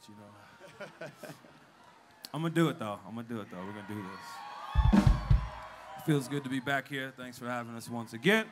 but you know. I'm gonna do it though. I'm gonna do it though. We're gonna do this. It feels good to be back here. Thanks for having us once again.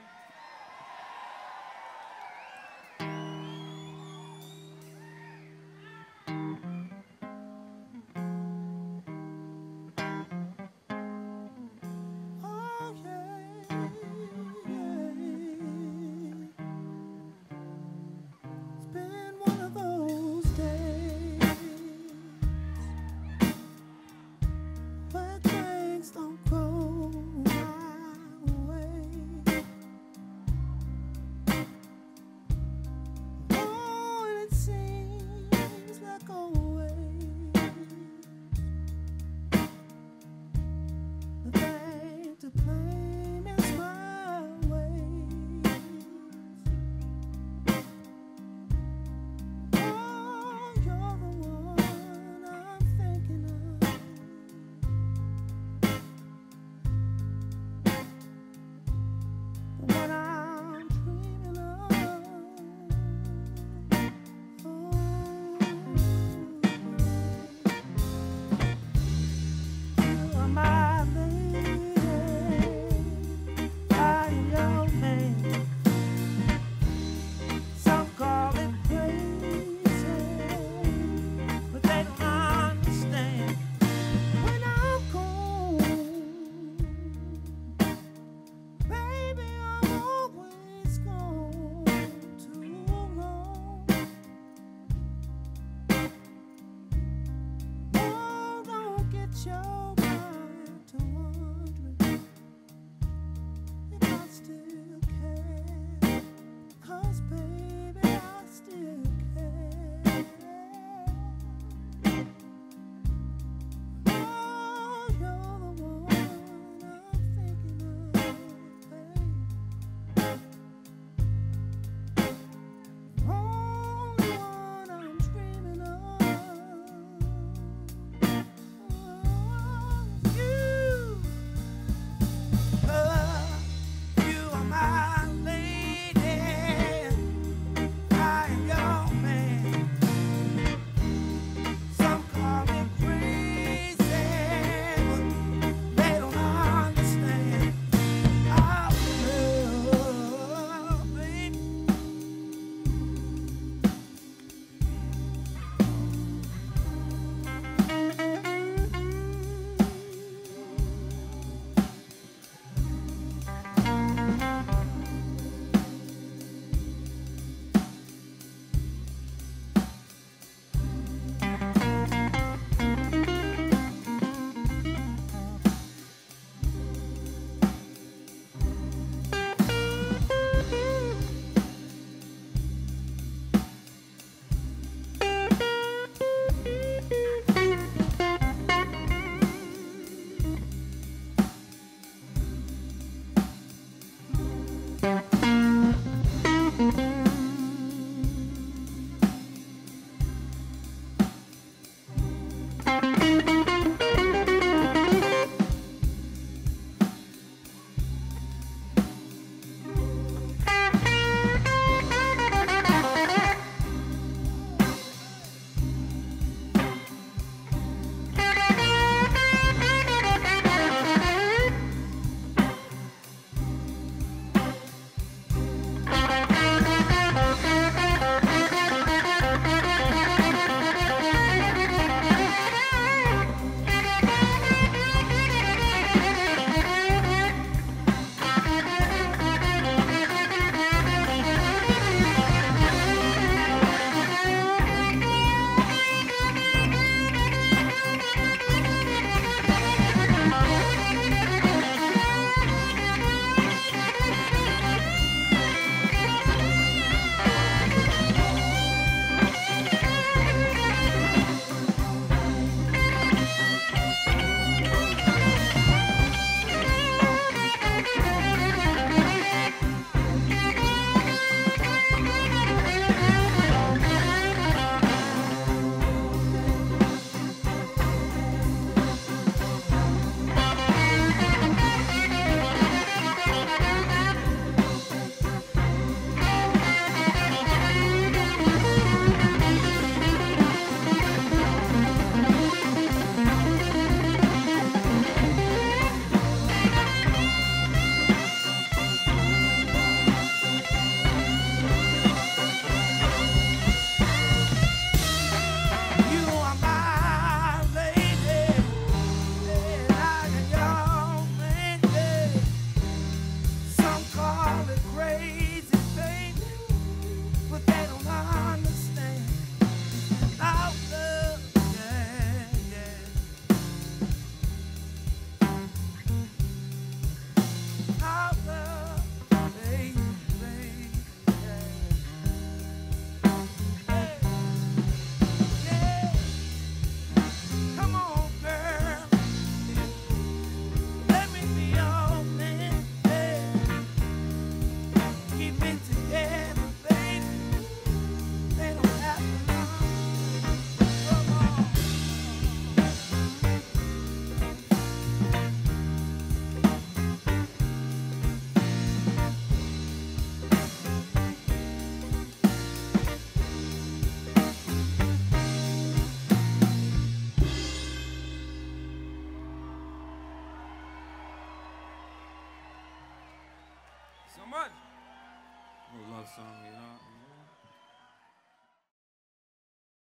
Much. A little love song, you know.